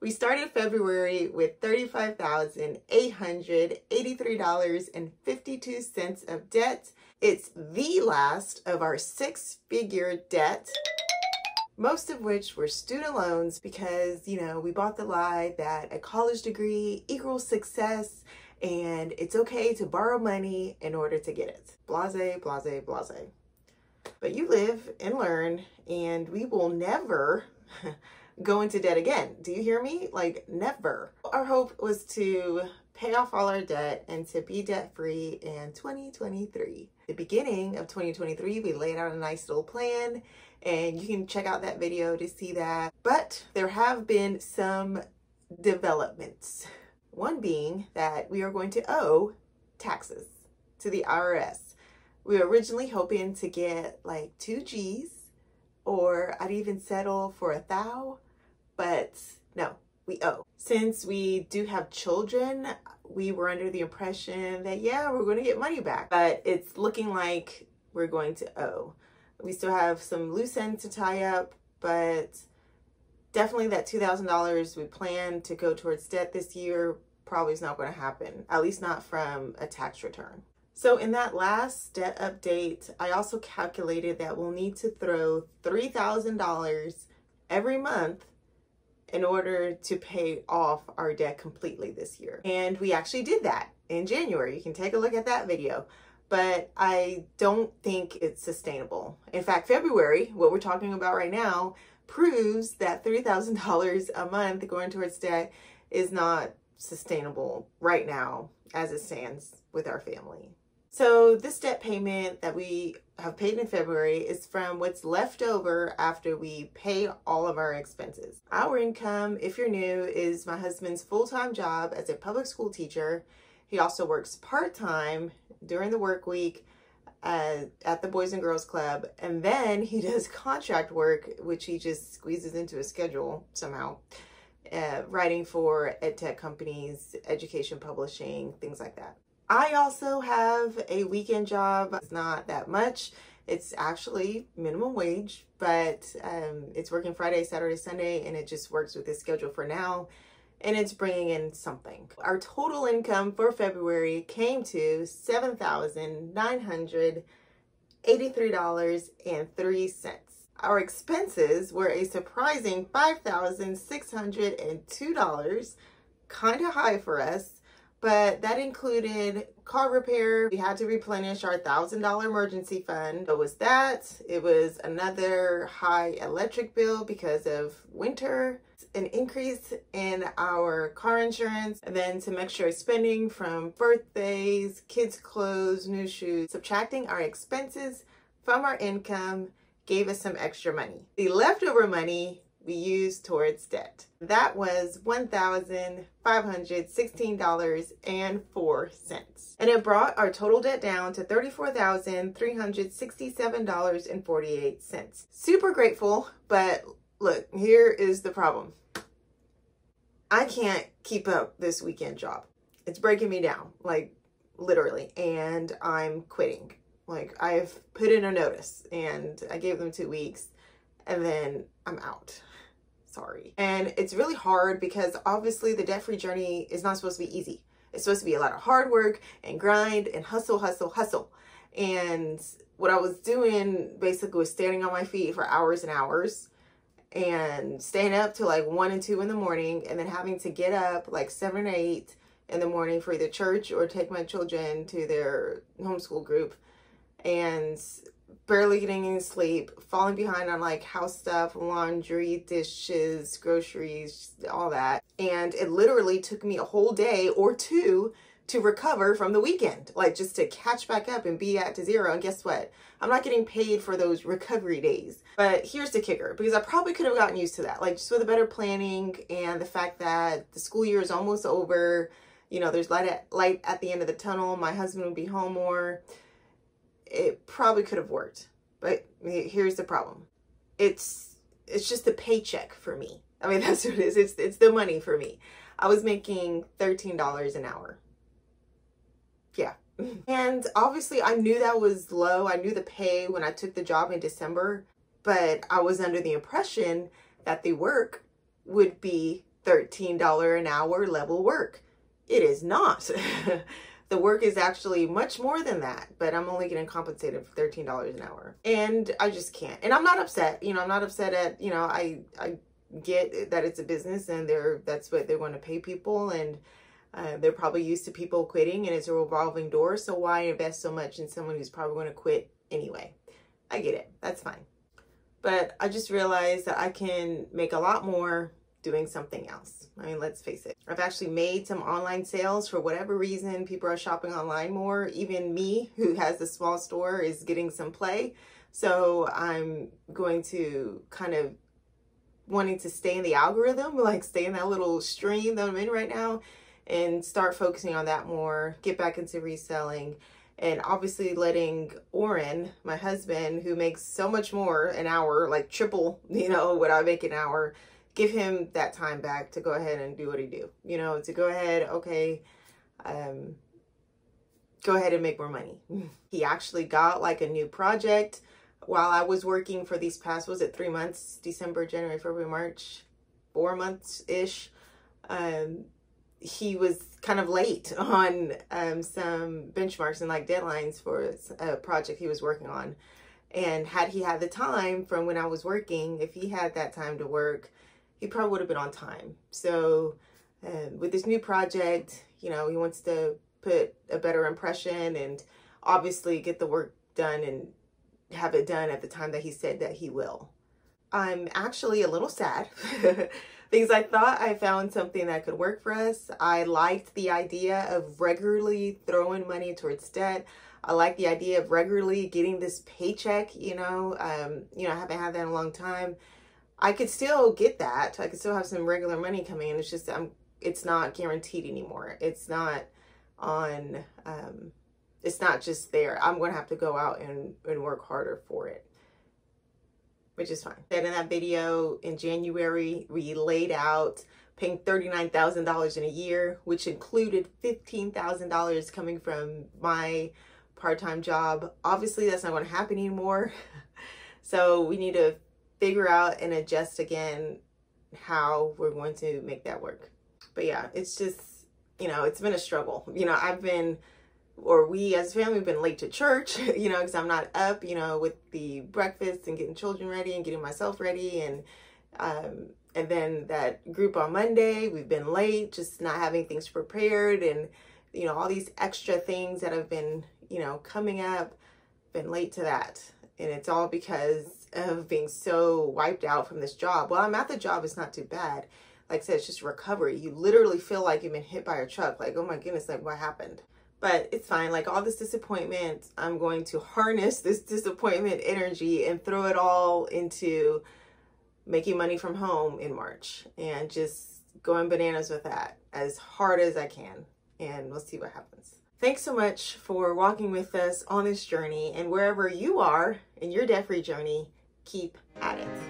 We started February with $35,883.52 of debt. It's the last of our six figure debt, most of which were student loans because, you know, we bought the lie that a college degree equals success and it's okay to borrow money in order to get it. Blase, blase, blase. But you live and learn, and we will never go into debt again. Do you hear me? Like, never. Our hope was to pay off all our debt and to be debt free in 2023. The beginning of 2023, we laid out a nice little plan, and you can check out that video to see that. But there have been some developments. One being that we are going to owe taxes to the IRS. We were originally hoping to get like two G's or I'd even settle for a thou, but no, we owe. Since we do have children, we were under the impression that, yeah, we're going to get money back, but it's looking like we're going to owe. We still have some loose ends to tie up, but definitely that $2,000 we plan to go towards debt this year probably is not going to happen, at least not from a tax return. So in that last debt update, I also calculated that we'll need to throw $3,000 every month in order to pay off our debt completely this year. And we actually did that in January. You can take a look at that video. But I don't think it's sustainable. In fact, February, what we're talking about right now, proves that $3,000 a month going towards debt is not sustainable right now as it stands with our family. So this debt payment that we have paid in February is from what's left over after we pay all of our expenses. Our income, if you're new, is my husband's full-time job as a public school teacher. He also works part-time during the work week uh, at the Boys and Girls Club. And then he does contract work, which he just squeezes into his schedule somehow. Uh, writing for ed tech companies, education publishing, things like that. I also have a weekend job. It's not that much. It's actually minimum wage, but um, it's working Friday, Saturday, Sunday, and it just works with this schedule for now. And it's bringing in something. Our total income for February came to $7,983.03. Our expenses were a surprising $5,602, kind of high for us but that included car repair. We had to replenish our $1,000 emergency fund. It was that. It was another high electric bill because of winter, an increase in our car insurance, and then some extra spending from birthdays, kids' clothes, new shoes. Subtracting our expenses from our income gave us some extra money. The leftover money we used towards debt. That was $1,516.04. And it brought our total debt down to $34,367.48. Super grateful, but look, here is the problem. I can't keep up this weekend job. It's breaking me down, like literally, and I'm quitting. Like I've put in a notice and I gave them two weeks and then I'm out sorry. And it's really hard because obviously the debt-free journey is not supposed to be easy. It's supposed to be a lot of hard work and grind and hustle, hustle, hustle. And what I was doing basically was standing on my feet for hours and hours and staying up till like one and two in the morning and then having to get up like seven or eight in the morning for either church or take my children to their homeschool group and barely getting any sleep, falling behind on like house stuff, laundry, dishes, groceries, all that. And it literally took me a whole day or two to recover from the weekend, like just to catch back up and be at to zero. And guess what? I'm not getting paid for those recovery days. But here's the kicker, because I probably could have gotten used to that, like just with a better planning and the fact that the school year is almost over. You know, there's light at, light at the end of the tunnel. My husband would be home more it probably could have worked. But here's the problem. It's it's just the paycheck for me. I mean, that's what it is. It's it's the money for me. I was making $13 an hour. Yeah. And obviously I knew that was low. I knew the pay when I took the job in December, but I was under the impression that the work would be $13 an hour level work. It is not. the work is actually much more than that, but I'm only getting compensated for $13 an hour. And I just can't. And I'm not upset. You know, I'm not upset at, you know, I, I get that it's a business and they're, that's what they're going to pay people. And uh, they're probably used to people quitting and it's a revolving door. So why invest so much in someone who's probably going to quit anyway? I get it. That's fine. But I just realized that I can make a lot more doing something else. I mean, let's face it. I've actually made some online sales for whatever reason. People are shopping online more. Even me, who has a small store, is getting some play. So I'm going to kind of wanting to stay in the algorithm, like stay in that little stream that I'm in right now and start focusing on that more, get back into reselling and obviously letting Oren, my husband, who makes so much more an hour, like triple, you know, what I make an hour, give him that time back to go ahead and do what he do. You know, to go ahead, okay, um, go ahead and make more money. he actually got like a new project while I was working for these past, was it three months, December, January, February, March, four months-ish. Um, he was kind of late on um, some benchmarks and like deadlines for a project he was working on. And had he had the time from when I was working, if he had that time to work, he probably would have been on time. So um, with this new project, you know, he wants to put a better impression and obviously get the work done and have it done at the time that he said that he will. I'm actually a little sad because I thought I found something that could work for us. I liked the idea of regularly throwing money towards debt. I like the idea of regularly getting this paycheck, you know, um, you know, I haven't had that in a long time. I could still get that. I could still have some regular money coming in. It's just, I'm, it's not guaranteed anymore. It's not on, um, it's not just there. I'm to have to go out and, and work harder for it which is fine. Then in that video in January, we laid out paying $39,000 in a year, which included $15,000 coming from my part-time job. Obviously, that's not going to happen anymore. so we need to figure out and adjust again how we're going to make that work. But yeah, it's just, you know, it's been a struggle. You know, I've been or we as a family have been late to church, you know, because I'm not up, you know, with the breakfast and getting children ready and getting myself ready. And, um, and then that group on Monday, we've been late, just not having things prepared and, you know, all these extra things that have been, you know, coming up, been late to that. And it's all because of being so wiped out from this job. Well, I'm at the job, it's not too bad. Like I said, it's just recovery. You literally feel like you've been hit by a truck. Like, oh my goodness, like what happened? but it's fine. Like all this disappointment, I'm going to harness this disappointment energy and throw it all into making money from home in March and just going bananas with that as hard as I can. And we'll see what happens. Thanks so much for walking with us on this journey. And wherever you are in your debt free journey, keep at it.